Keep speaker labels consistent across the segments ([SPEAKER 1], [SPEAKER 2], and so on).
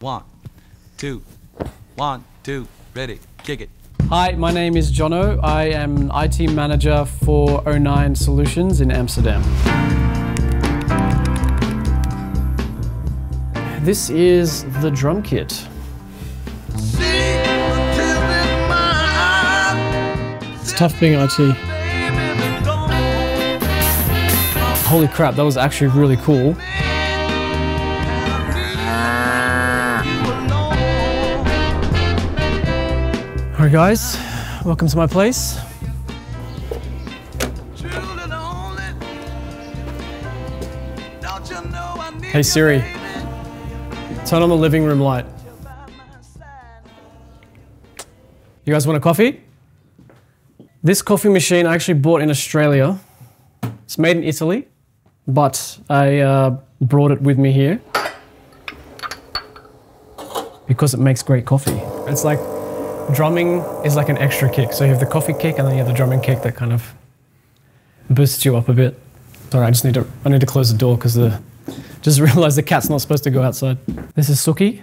[SPEAKER 1] One, two, one, two, ready, kick it.
[SPEAKER 2] Hi, my name is Jono. I am IT manager for O9 Solutions in Amsterdam. This is the drum kit. It's tough being IT. Holy crap, that was actually really cool. Alright guys, welcome to my place. Hey Siri, turn on the living room light. You guys want a coffee? This coffee machine I actually bought in Australia. It's made in Italy, but I uh, brought it with me here because it makes great coffee. It's like drumming is like an extra kick. So you have the coffee kick and then you have the drumming kick that kind of boosts you up a bit. Sorry, I just need to I need to close the door because the just realized the cat's not supposed to go outside. This is Suki.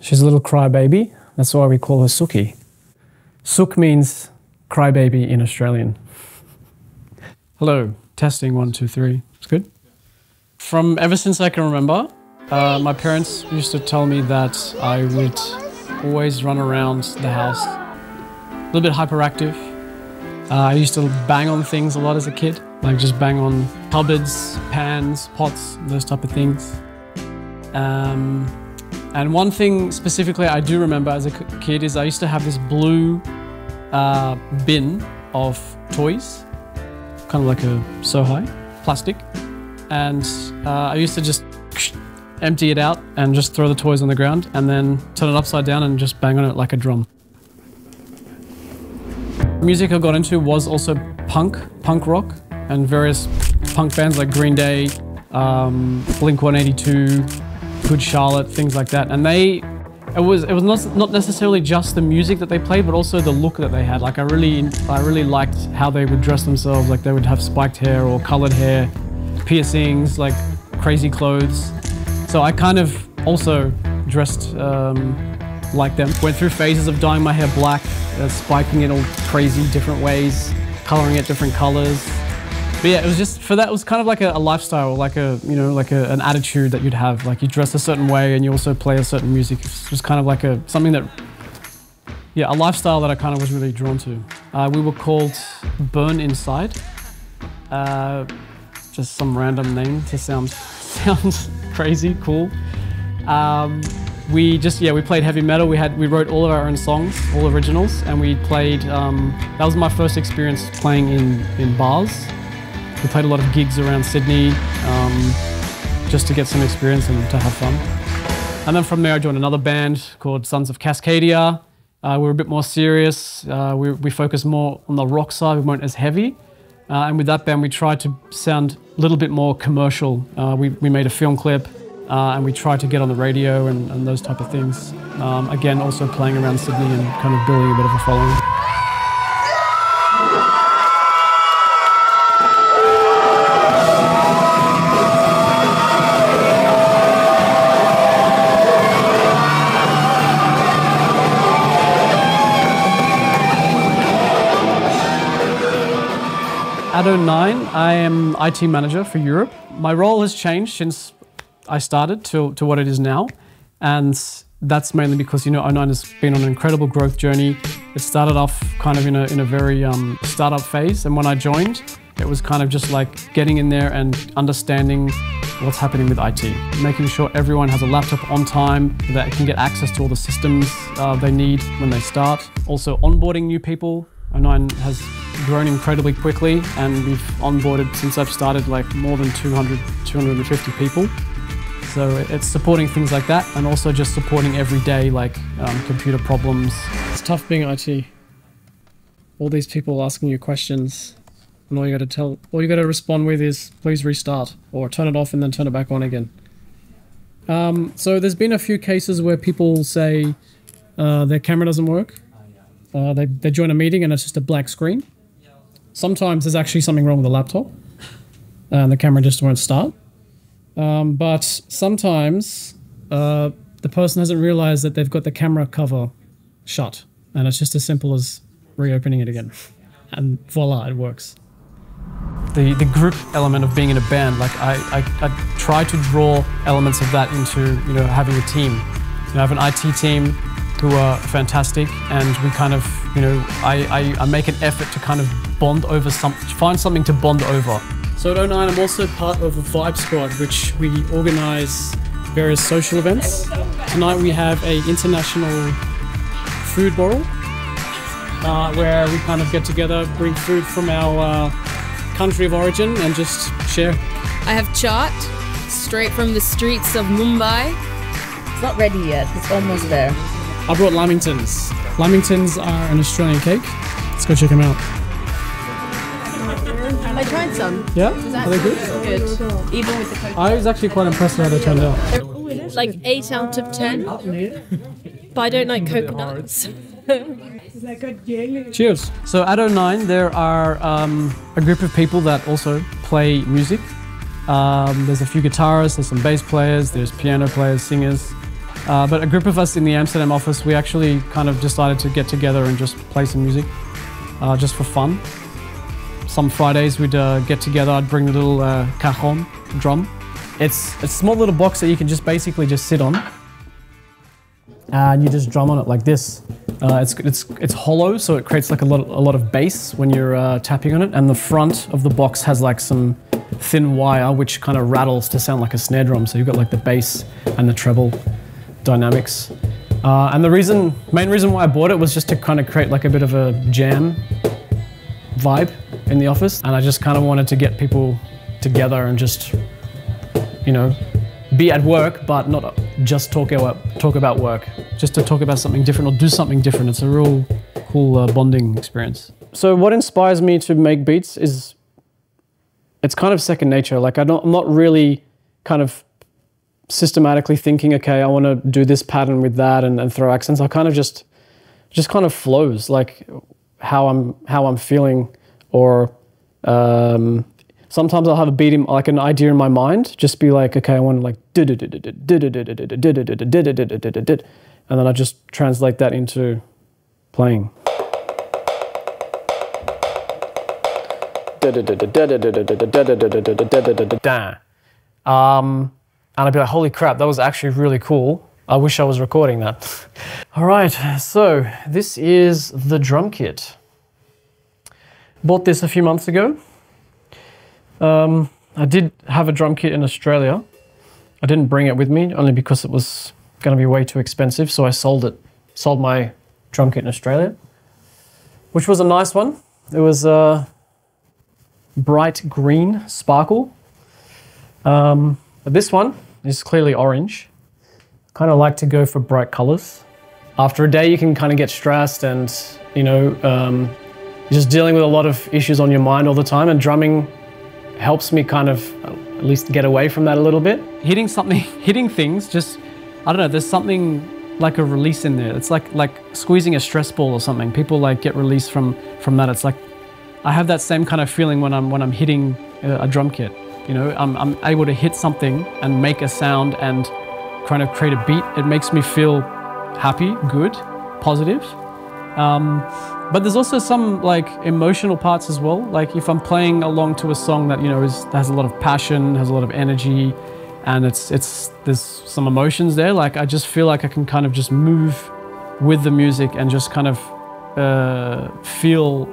[SPEAKER 2] She's a little crybaby. That's why we call her Suki. Sook means crybaby in Australian. Hello, testing one, two, three. It's good. From ever since I can remember, uh, my parents used to tell me that I would always run around the house, a little bit hyperactive. Uh, I used to bang on things a lot as a kid, like just bang on cupboards, pans, pots, those type of things. Um, and one thing specifically I do remember as a kid is I used to have this blue uh, bin of toys, kind of like a Sohai, plastic. And uh, I used to just empty it out and just throw the toys on the ground and then turn it upside down and just bang on it like a drum. Music I got into was also punk, punk rock, and various punk bands like Green Day, um, Blink 182, Good Charlotte, things like that. And they, it was it was not not necessarily just the music that they played, but also the look that they had. Like I really I really liked how they would dress themselves. Like they would have spiked hair or colored hair, piercings, like crazy clothes. So I kind of also dressed um, like them. Went through phases of dyeing my hair black, uh, spiking it all crazy different ways, coloring it different colors. But yeah, it was just for that. It was kind of like a, a lifestyle, like a you know, like a, an attitude that you'd have. Like you dress a certain way and you also play a certain music. It was kind of like a something that, yeah, a lifestyle that I kind of was really drawn to. Uh, we were called Burn Inside. Uh, just some random name to sound sound crazy, cool. Um, we just yeah we played heavy metal. We had we wrote all of our own songs, all originals, and we played. Um, that was my first experience playing in in bars. We played a lot of gigs around Sydney, um, just to get some experience and to have fun. And then from there, I joined another band called Sons of Cascadia. Uh, we were a bit more serious. Uh, we, we focused more on the rock side. We weren't as heavy. Uh, and with that band, we tried to sound little bit more commercial. Uh, we, we made a film clip uh, and we tried to get on the radio and, and those type of things. Um, again, also playing around Sydney and kind of building a bit of a following. At O9, I am IT manager for Europe. My role has changed since I started to, to what it is now. And that's mainly because, you know, O9 has been on an incredible growth journey. It started off kind of in a, in a very um, startup phase. And when I joined, it was kind of just like getting in there and understanding what's happening with IT, making sure everyone has a laptop on time, that can get access to all the systems uh, they need when they start. Also onboarding new people. O9 has grown incredibly quickly and we've onboarded since I've started like more than 200, 250 people. So it's supporting things like that and also just supporting everyday like um, computer problems. It's tough being IT. All these people asking you questions and all you gotta tell, all you gotta respond with is please restart or turn it off and then turn it back on again. Um, so there's been a few cases where people say uh, their camera doesn't work. Uh, they, they join a meeting and it's just a black screen. Sometimes there's actually something wrong with the laptop and the camera just won't start. Um, but sometimes uh, the person hasn't realized that they've got the camera cover shut, and it's just as simple as reopening it again, and voila, it works. The the group element of being in a band, like I, I, I try to draw elements of that into you know having a team. You know, I have an IT team who are fantastic, and we kind of you know I, I, I make an effort to kind of bond over some find something to bond over. So at O9, I'm also part of a Vibe Squad, which we organise various social events. Tonight we have a international food bowl, uh, where we kind of get together, bring food from our uh, country of origin, and just share.
[SPEAKER 3] I have chaat straight from the streets of Mumbai.
[SPEAKER 4] It's not ready yet. It's almost there.
[SPEAKER 2] I brought lamingtons. Lamingtons are an Australian cake. Let's go check them out.
[SPEAKER 3] I tried some.
[SPEAKER 2] Yeah, are they good?
[SPEAKER 3] Good. Even with the coconut.
[SPEAKER 2] I was actually quite impressed with how they turned out.
[SPEAKER 3] Like 8 out of 10. But I don't like coconuts.
[SPEAKER 2] Cheers. So at O9, there are um, a group of people that also play music. Um, there's a few guitarists, there's some bass players, there's piano players, singers. Uh, but a group of us in the Amsterdam office, we actually kind of decided to get together and just play some music, uh, just for fun. Some Fridays we'd uh, get together, I'd bring the little uh, cajon drum. It's a small little box that you can just basically just sit on. And you just drum on it like this. Uh, it's, it's, it's hollow, so it creates like a lot, a lot of bass when you're uh, tapping on it. And the front of the box has like some thin wire which kind of rattles to sound like a snare drum. So you've got like the bass and the treble dynamics. Uh, and the reason, main reason why I bought it was just to kind of create like a bit of a jam vibe in the office. And I just kind of wanted to get people together and just, you know, be at work, but not just talk about, talk about work, just to talk about something different or do something different. It's a real cool uh, bonding experience. So what inspires me to make beats is, it's kind of second nature. Like I don't, I'm not really kind of systematically thinking, okay, I want to do this pattern with that and, and throw accents. I kind of just, just kind of flows like how I'm, how I'm feeling or, um, sometimes I'll have a beat in, like an idea in my mind, just be like, okay, I want to like, and then I just translate that into playing. Um, and I'd be like, holy crap, that was actually really cool. I wish I was recording that. All right, so this is the drum kit. Bought this a few months ago. Um, I did have a drum kit in Australia. I didn't bring it with me only because it was going to be way too expensive, so I sold it. Sold my drum kit in Australia, which was a nice one. It was a bright green sparkle. Um, but this one is clearly orange. Kind of like to go for bright colors. After a day, you can kind of get stressed and, you know, um, just dealing with a lot of issues on your mind all the time, and drumming helps me kind of at least get away from that a little bit. Hitting something, hitting things, just, I don't know, there's something like a release in there. It's like like squeezing a stress ball or something. People like get released from from that. It's like I have that same kind of feeling when I'm when I'm hitting a, a drum kit. You know, I'm, I'm able to hit something and make a sound and kind of create a beat. It makes me feel happy, good, positive. Um, but there's also some like emotional parts as well. Like if I'm playing along to a song that you know is has a lot of passion, has a lot of energy, and it's it's there's some emotions there. Like I just feel like I can kind of just move with the music and just kind of uh, feel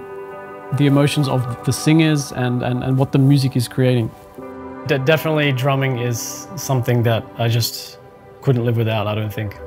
[SPEAKER 2] the emotions of the singers and, and, and what the music is creating. De definitely drumming is something that I just couldn't live without, I don't think.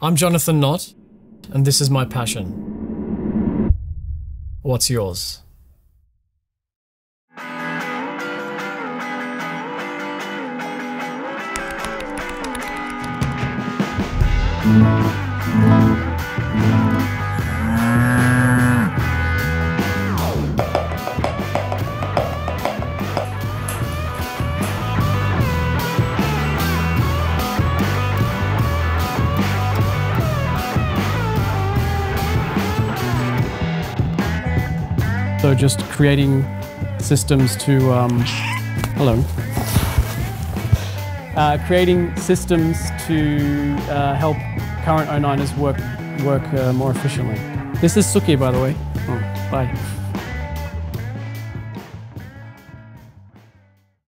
[SPEAKER 2] I'm Jonathan Nott, and this is my passion. What's yours? So just creating systems to, um, hello. Uh, creating systems to uh, help current O9ers work, work uh, more efficiently. This is Suki, by the way. Oh, bye.